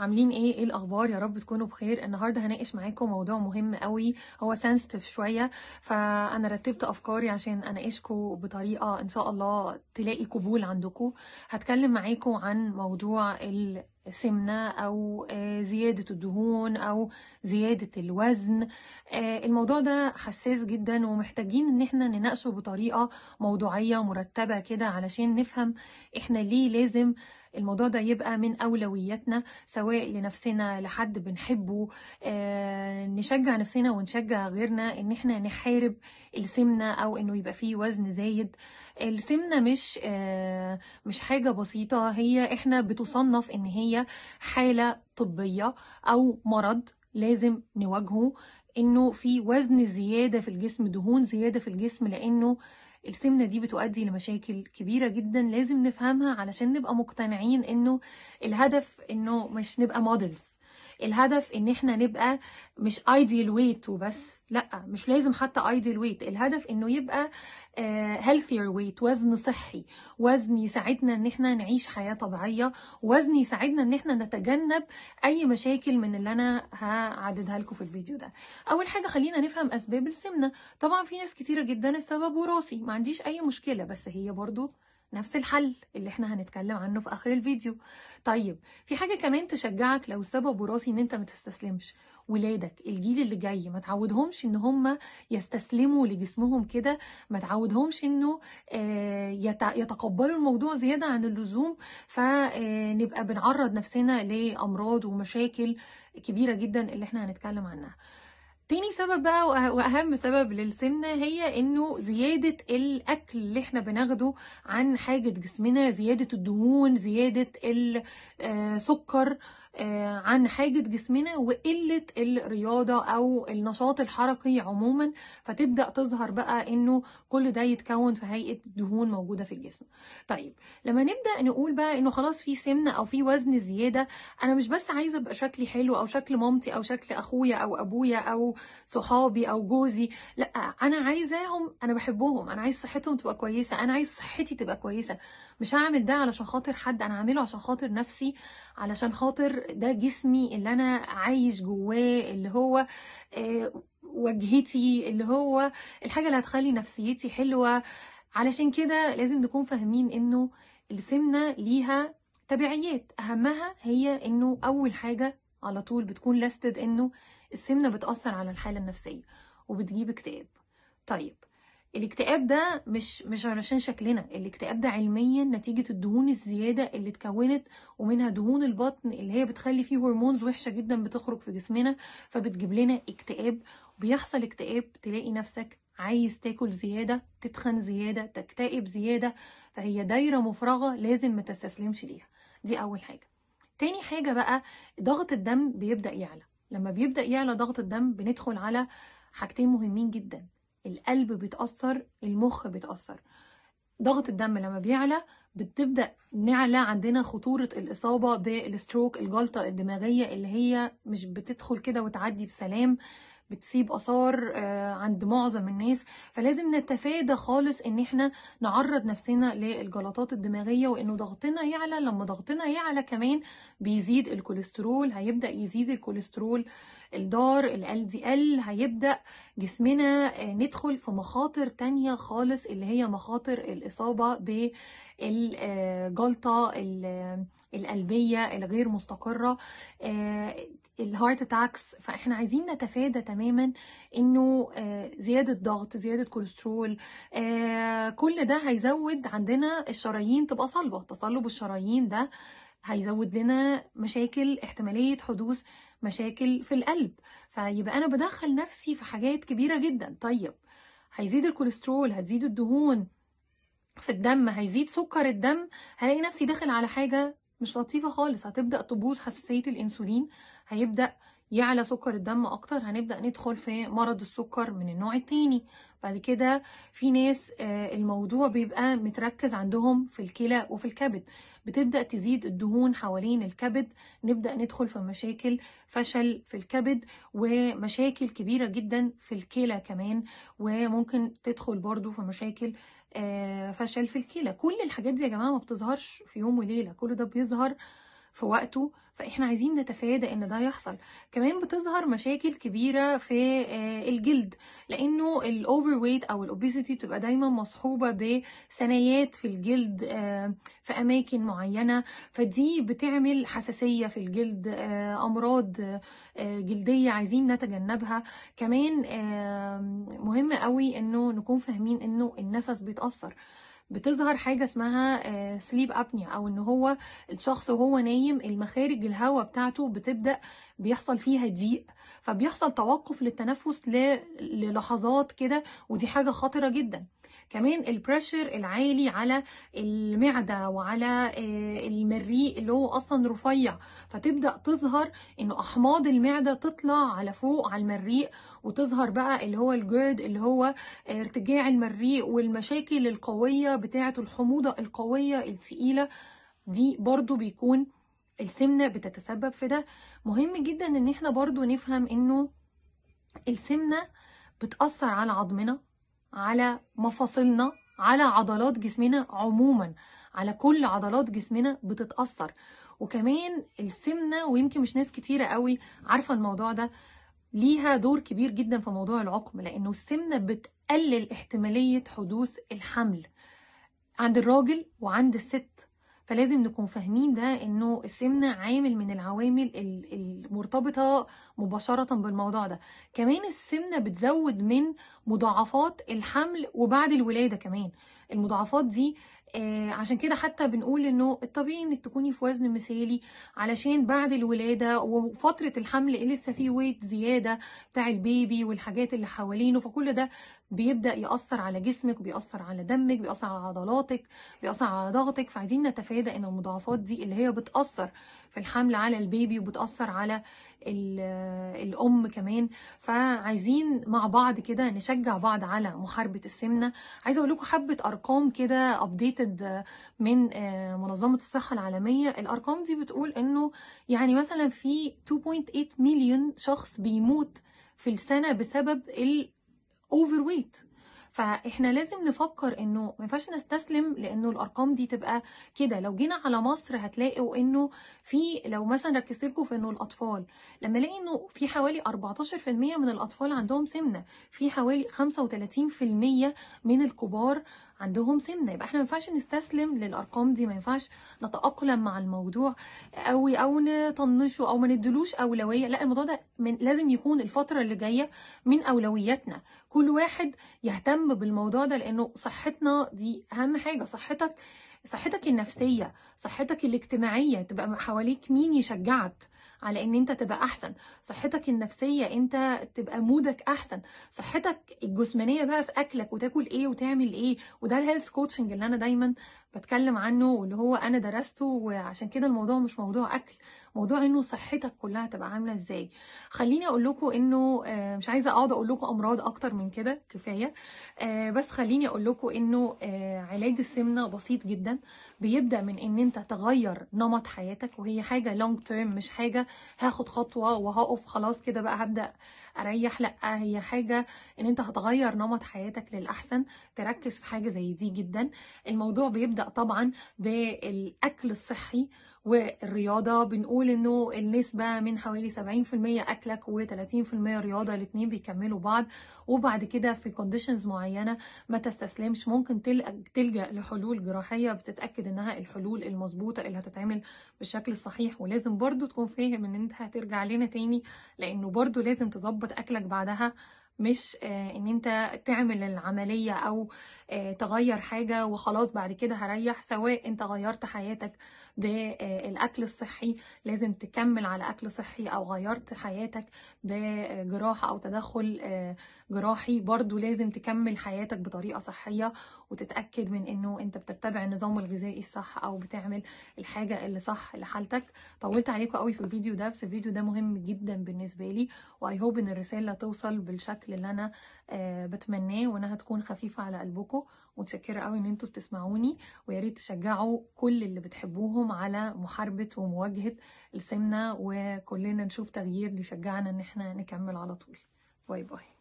عاملين إيه؟ إيه الأخبار؟ يا رب تكونوا بخير. النهارده هناقش معاكم موضوع مهم قوي هو سنسيتيف شوية. فأنا رتبت أفكاري عشان أناقشكم بطريقة إن شاء الله تلاقي قبول عندكم. هتكلم معاكم عن موضوع السمنة أو آه، زيادة الدهون أو زيادة الوزن. آه، الموضوع ده حساس جدا ومحتاجين إن إحنا نناقشه بطريقة موضوعية مرتبه كده علشان نفهم إحنا ليه لازم الموضوع ده يبقى من أولوياتنا سواء لنفسنا لحد بنحبه آه، نشجع نفسنا ونشجع غيرنا إن إحنا نحارب السمنة أو إنه يبقى فيه وزن زايد. السمنة مش آه، مش حاجة بسيطة هي إحنا بتصنف إن هي حالة طبية أو مرض لازم نواجهه إنه في وزن زيادة في الجسم دهون زيادة في الجسم لأنه السمنة دي بتؤدي لمشاكل كبيرة جدا لازم نفهمها علشان نبقى مقتنعين إنه الهدف إنه مش نبقى models الهدف إن إحنا نبقى مش ideal weight وبس لأ مش لازم حتى ideal weight الهدف إنه يبقى healthier weight وزن صحي. وزن يساعدنا إن إحنا نعيش حياة طبيعية. وزن يساعدنا إن إحنا نتجنب أي مشاكل من اللي أنا هعددها لكم في الفيديو ده. أول حاجة خلينا نفهم أسباب السمنة طبعا في ناس كتيرة جدا السبب وراثي. ما عنديش أي مشكلة بس هي برضو نفس الحل اللي إحنا هنتكلم عنه في آخر الفيديو. طيب في حاجة كمان تشجعك لو السبب وراثي إن أنت ما تستسلمش. ولادك الجيل اللي جاي ما تعودهمش إن هم يستسلموا لجسمهم كده ما تعودهمش إنه آه، يت- يتقبلوا الموضوع زيادة عن اللزوم فنبقى بنعرض نفسنا لأمراض ومشاكل كبيرة جدا اللي إحنا هنتكلم عنها. تاني سبب بقى وأهم سبب للسمنة هي إنه زيادة الأكل اللي إحنا بناخده عن حاجة جسمنا زيادة الدهون زيادة السكر عن حاجة جسمنا وقلة الرياضة أو النشاط الحركي عموما. فتبدأ تظهر بقى إنه كل ده يتكون في هيئة دهون موجودة في الجسم. طيب لما نبدأ نقول بقى إنه خلاص في سمنة أو في وزن زيادة أنا مش بس عايزة أبقى شكلي حلو أو شكل مامتي أو شكل أخويا أو أبويا أو صحابي أو جوزي. لأ أنا عايزاهم أنا بحبهم أنا عايز صحتهم تبقى كويسة أنا عايز صحتي تبقى كويسة. مش هعمل ده علشان خاطر حد أنا هعمله عشان خاطر نفسي علشان خاطر ده جسمي اللي أنا عايش جواه اللي هو آه، وجهتي اللي هو الحاجة اللي هتخلي نفسيتي حلوة. علشان كده لازم نكون فاهمين إنه السمنه ليها تبعيات. أهمها هي إنه أول حاجة على طول بتكون لستد إنه السمنه بتأثر على الحالة النفسية وبتجيب اكتئاب. طيب الاكتئاب ده مش مش علشان شكلنا الاكتئاب ده علميا نتيجة الدهون الزيادة اللي اتكونت ومنها دهون البطن اللي هي بتخلي فيه هرمونز وحشة جدا بتخرج في جسمنا فبتجيب لنا اكتئاب. وبيحصل اكتئاب تلاقي نفسك عايز تاكل زيادة تتخن زيادة تكتئب زيادة فهي دايرة مفرغة لازم ما تستسلمش ليها. دي أول حاجة. تاني حاجة بقى ضغط الدم بيبدأ يعلى. لما بيبدأ يعلى ضغط الدم بندخل على حاجتين مهمين جدا. القلب بيتأثر المخ بيتأثر. ضغط الدم لما بيعلى بتبدأ نعلى عندنا خطورة الإصابة بالستروك الجلطة الدماغية اللي هي مش بتدخل كده وتعدي بسلام. بتسيب آثار آه، عند معظم الناس. فلازم نتفادى خالص إن إحنا نعرض نفسنا للجلطات الدماغية وإنه ضغطنا يعلى لما ضغطنا يعلى كمان بيزيد الكوليسترول هيبدأ يزيد الكوليسترول الدار ال LDL هيبدأ جسمنا آه، ندخل في مخاطر تانية خالص اللي هي مخاطر الإصابة بالجلطة القلبية الغير مستقرة ال heart attacks فإحنا عايزين نتفادى تماما إنه آه، زيادة ضغط زيادة كوليسترول آه، كل ده هيزود عندنا الشرايين تبقى صلبة. تصلب الشرايين ده هيزود لنا مشاكل احتمالية حدوث مشاكل في القلب. فيبقى أنا بدخل نفسي في حاجات كبيرة جدا. طيب هيزيد الكوليسترول هتزيد الدهون في الدم هيزيد سكر الدم هلاقي نفسي داخل على حاجة مش لطيفة خالص. هتبدأ تبوظ حساسية الأنسولين هيبدأ يعلى سكر الدم أكتر هنبدأ ندخل في مرض السكر من النوع التاني. بعد كده في ناس آه، الموضوع بيبقى متركز عندهم في الكلى وفي الكبد. بتبدأ تزيد الدهون حوالين الكبد نبدأ ندخل في مشاكل فشل في الكبد ومشاكل كبيرة جدا في الكلى كمان وممكن تدخل برضو في مشاكل فشل في الكلى. كل الحاجات دي يا جماعة ما بتظهرش في يوم وليلة. كل ده بيظهر في وقته فإحنا عايزين نتفادى إن ده يحصل. كمان بتظهر مشاكل كبيرة في آه، الجلد لأنه ال overweight أو ال obesity بتبقى دايما مصحوبة بثنايات في الجلد آه، في أماكن معينة. فدي بتعمل حساسية في الجلد آه، أمراض جلدية عايزين نتجنبها. كمان مهم قوي إنه نكون فاهمين إنه النفس بيتاثر بتظهر حاجة اسمها sleep apnea أو إن هو الشخص وهو نايم المخارج الهواء بتاعته بتبدأ بيحصل فيها ضيق فبيحصل توقف للتنفس للحظات كده ودي حاجة خطرة جدا. كمان ال pressure العالي على المعدة وعلى آه، المريء اللي هو أصلا رفيع. فتبدأ تظهر إنه أحماض المعدة تطلع على فوق على المريء وتظهر بقى اللي هو ال GERD اللي هو ارتجاع المريء والمشاكل القوية بتاعة الحموضة القوية الثقيلة دي برضو بيكون السمنة بتتسبب في ده. مهم جدا إن إحنا برضو نفهم إنه السمنة بتأثر على عظمنا. على مفاصلنا على عضلات جسمنا عموما على كل عضلات جسمنا بتتأثر. وكمان السمنة ويمكن مش ناس كتيرة قوي عارفة الموضوع ده ليها دور كبير جدا في موضوع العقم لأنه السمنة بتقلل احتمالية حدوث الحمل عند الراجل وعند الست. فلازم نكون فاهمين ده إنه السمنة عامل من العوامل المرتبطة مباشرة بالموضوع ده. كمان السمنة بتزود من مضاعفات الحمل وبعد الولادة كمان. المضاعفات دي آه عشان كده حتى بنقول إنه الطبيعي إنك تكوني في وزن مثالي علشان بعد الولادة وفترة الحمل لسه فيه weight زيادة بتاع ال baby والحاجات اللي حوالينه فكل ده بيبدأ يأثر على جسمك وبيأثر على دمك بيأثر على عضلاتك بيأثر على ضغطك فعايزين نتفادى إن المضاعفات دي اللي هي بتأثر في الحمل على ال baby وبتأثر على الأم كمان. فعايزين مع بعض كده نشجع بعض على محاربة السمنة. عايزة أقول لكم حبة أرقام كده updated من آه، منظمة الصحة العالمية. الأرقام دي بتقول إنه يعني مثلا في 2.8 مليون شخص بيموت في السنة بسبب الاوفر ويت فإحنا لازم نفكر إنه ما ينفعش نستسلم لأنه الأرقام دي تبقى كده. لو جينا على مصر هتلاقوا إنه في لو مثلا ركزت لكم في إنه الأطفال لما ألاقي إنه في حوالي 14% من الأطفال عندهم سمنة في حوالي 35% من الكبار عندهم سمنه يبقى إحنا ما ينفعش نستسلم للأرقام دي ما ينفعش نتأقلم مع الموضوع قوي أو نطنشه أو ما ندلوش أولوية. لا الموضوع ده من لازم يكون الفترة اللي جاية من أولوياتنا. كل واحد يهتم بالموضوع ده لأنه صحتنا دي أهم حاجة. صحتك صحتك النفسية صحتك الاجتماعية تبقى حواليك مين يشجعك؟ على إن أنت تبقى أحسن. صحتك النفسية أنت تبقى مودك أحسن. صحتك الجسمانية بقى في أكلك وتاكل إيه وتعمل إيه. وده ال health coaching اللي أنا دايما بتكلم عنه واللي هو أنا درسته وعشان كده الموضوع مش موضوع أكل موضوع إنه صحتك كلها تبقى عاملة إزاي. خليني أقول لكم إنه آه، مش عايزة أقعد أقول لكم أمراض أكتر من كده كفاية. آه، بس خليني أقول لكم إنه آه، علاج السمنة بسيط جدا بيبدأ من إن أنت تغير نمط حياتك وهي حاجة long term مش حاجة هاخد خطوة وهقف خلاص كده بقى هبدأ أريح لأ هي حاجة إن أنت هتغير نمط حياتك للأحسن تركز في حاجة زي دي جدا. الموضوع بيبدأ طبعا بالأكل الصحي والرياضة بنقول إنه النسبة من حوالي 70% أكلك و30% رياضة الاتنين بيكملوا بعض. وبعد كده في كونديشنز معينة ما تستسلمش. ممكن تلجأ لحلول جراحية بتتأكد إنها الحلول المظبوطة اللي هتتعمل بالشكل الصحيح. ولازم برضو تكون فاهم إن أنت هترجع لنا تاني لأنه برضو لازم تظبط أكلك بعدها. مش آه، إن أنت تعمل العملية أو آه، تغير حاجة وخلاص بعد كده هريح سواء أنت غيرت حياتك بالاكل الصحي. لازم تكمل على أكل صحي أو غيرت حياتك. بجراحة أو تدخل آه، جراحي. برضو لازم تكمل حياتك بطريقة صحية وتتأكد من إنه أنت بتتبع النظام الغذائي الصح أو بتعمل الحاجة اللي صح لحالتك. طولت عليكم قوي في الفيديو ده بس الفيديو ده مهم جدا بالنسبة لي واي هوب إن الرسالة توصل بالشكل اللي أنا آه، بتمناه وإنها تكون خفيفة على قلبكم. متشكرة قوي إن أنتوا بتسمعوني ويا ريت تشجعوا كل اللي بتحبوهم. على محاربة ومواجهة السمنة وكلنا نشوف تغيير يشجعنا إن إحنا نكمل على طول. باي باي.